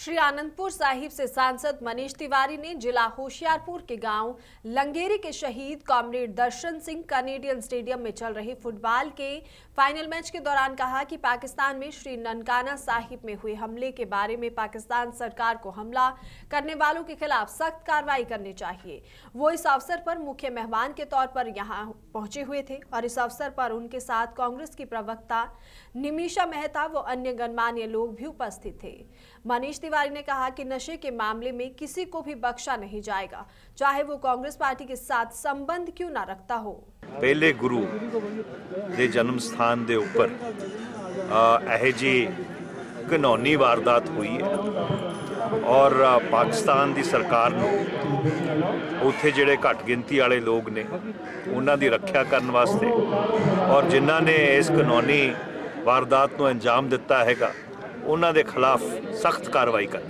श्री आनंदपुर साहिब से सांसद मनीष तिवारी ने जिला होशियारपुर के गाँव लंगेरी के शहीद comrade Darshan Singh Canadian stadium में चल रहे फुटबॉल के फाइनल मैच के दौरान कहा कि पाकिस्तान में श्री ननकाना साहिब में हुए हमले के बारे में पाकिस्तान सरकार को हमला करने वालों के खिलाफ सख्त कार्रवाई करनी चाहिए। वो इस अवसर पर मुख्य मेहमान के तौर पर यहाँ पहुँचे हुए थे और इस अवसर पर उनके साथ कांग्रेस की प्रवक्ता निमिषा मेहता व अन्य गणमान्य लोग भी उपस्थित थे। मनीष तिवारी ने कहा कि नशे के मामले में किसी को भी बख्शा नहीं जाएगा चाहे वो कांग्रेस पार्टी के साथ संबंध क्यों ना रखता हो ਪਹਿਲੇ ਗੁਰੂ ਦੇ ਜਨਮ ਸਥਾਨ ਦੇ ਉੱਪਰ ਅ, ਇਹੋ ਜੀ ਘਨੌਨੀ ਵਾਰਦਾਤ ਹੋਈ ਹੈ ਔਰ ਅ, ਪਾਕਿਸਤਾਨ ਦੀ ਸਰਕਾਰ ਨੂੰ ਉੱਥੇ ਜਿਹੜੇ ਘੱਟ ਗਿਣਤੀ ਵਾਲੇ ਲੋਕ ਨੇ ਉਹਨਾਂ ਦੀ ਰੱਖਿਆ ਕਰਨ ਵਾਸਤੇ ਔਰ ਜਿਨ੍ਹਾਂ ਨੇ ਇਸ ਘਨੌਨੀ ਵਾਰਦਾਤ ਨੂੰ ਅੰਜਾਮ ਦਿੱਤਾ ਹੈਗਾ ਉਹਨਾਂ ਦੇ ਖਿਲਾਫ ਸਖਤ ਕਾਰਵਾਈ ਕਰਨੀ।